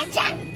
아, 자!